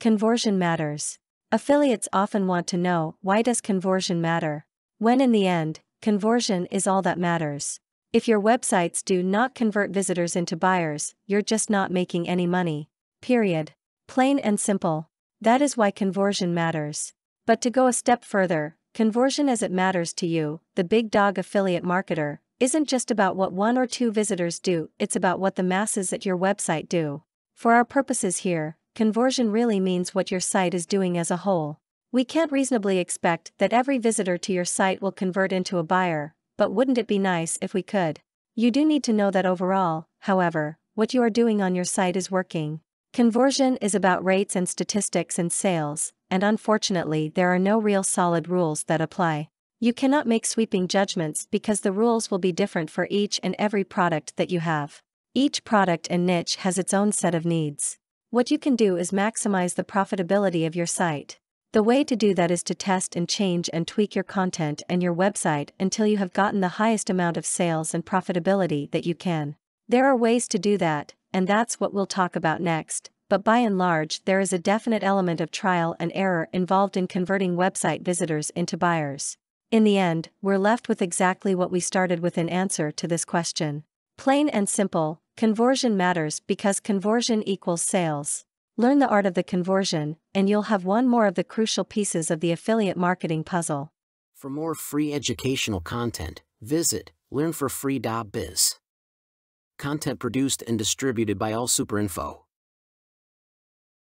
conversion matters. Affiliates often want to know why does conversion matter? When in the end, conversion is all that matters. If your websites do not convert visitors into buyers, you're just not making any money. Period. Plain and simple. That is why conversion matters. But to go a step further, conversion as it matters to you, the big dog affiliate marketer, isn't just about what one or two visitors do, it's about what the masses at your website do. For our purposes here, conversion really means what your site is doing as a whole. We can't reasonably expect that every visitor to your site will convert into a buyer, but wouldn't it be nice if we could? You do need to know that overall, however, what you are doing on your site is working. Conversion is about rates and statistics and sales, and unfortunately, there are no real solid rules that apply. You cannot make sweeping judgments because the rules will be different for each and every product that you have. Each product and niche has its own set of needs. What you can do is maximize the profitability of your site. The way to do that is to test and change and tweak your content and your website until you have gotten the highest amount of sales and profitability that you can. There are ways to do that, and that's what we'll talk about next, but by and large, there is a definite element of trial and error involved in converting website visitors into buyers. In the end, we're left with exactly what we started with in answer to this question. Plain and simple, conversion matters because conversion equals sales. Learn the art of the conversion, and you'll have one more of the crucial pieces of the affiliate marketing puzzle. For more free educational content, visit learnforfree.biz. Content produced and distributed by AllSuperInfo.